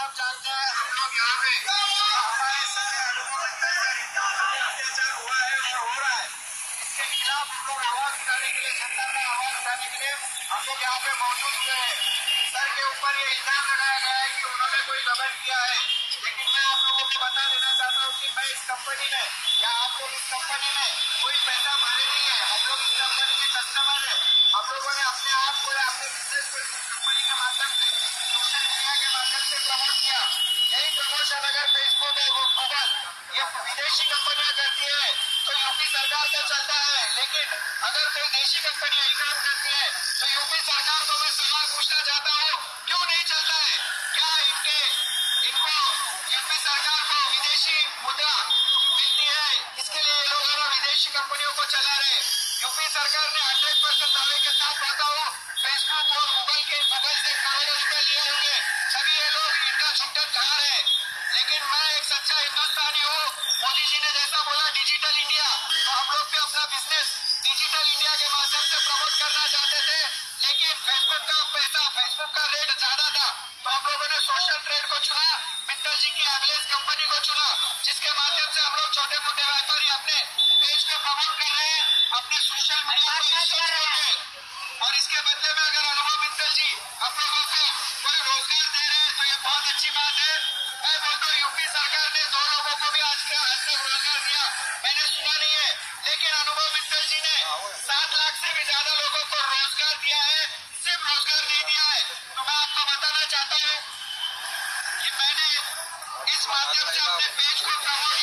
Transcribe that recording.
सब जानते हैं, हम लोग यहाँ पे। हमारे अत्याचार हुआ है और हो रहा है। इसके खिलाफ हम लोग आवाज़ उठाने के लिए, जनता का आवाज़ उठाने के लिए हम लोग यहाँ पे मौजूद हुए हैं। सर के ऊपर ये इल्ज़ाम लगाया गया है कि उन्होंने कोई गलत किया है। लेकिन मैं आप लोगों को बता देना चाहता हूँ कि मैं इस कंपनी में या आप लोग इस कंपनी में कोई यही प्रमोशन अगर फेसबुक है, वो गूगल ये विदेशी कंपनियाँ करती है तो यूपी सरकार का चलता है, लेकिन अगर कोई देशी कंपनी यही काम करती है तो यूपी सरकार को मैं सवाल पूछना चाहता हूँ, क्यों नहीं चलता है? क्या इनके, इनको यूपी सरकार को विदेशी मुद्रा मिलती है? इसके लिए ये लोग विदेशी कंपनियों को चला रहे यूपी सरकार ने हंड्रेड परसेंट दावे के साथ बताओ फेसबुक और गूगल के गूगल से करोड़ों रुपए लिए होंगे सभी ये लोग कहा रहे लेकिन मैं एक सच्चा हिंदुस्तानी हूँ। मोदी जी ने जैसा बोला डिजिटल इंडिया तो हम लोग भी अपना बिज़नेस डिजिटल इंडिया के माध्यम से प्रमोट करना चाहते थे, लेकिन फेसबुक का पैसा फेसबुक का रेट ज़्यादा था। तो हम लोगों ने सोशल ट्रेड को चुना, मित्तल जी की एवलेज कंपनी को चुना, जिसके माध्यम से हम लोग छोटे मोटे व्यापारी अपने पेज पे प्रमोट कर रहे हैं, अपने सोशल मीडिया हैं। और इसके बदले में अगर बहुत अच्छी बात है। मैं बोलता हूँ, यूपी सरकार ने दो लोगों को भी आज तक रोज़गार दिया। मैंने सुना नहीं है, लेकिन अनुभव मित्तल जी ने सात लाख से भी ज़्यादा लोगों को रोज़गार दिया है, सिर्फ़ रोज़गार नहीं दिया है। तो मैं आपको बताना चाहता हूँ कि मैंने इस माध्यम से अपने पेज को प्रमोट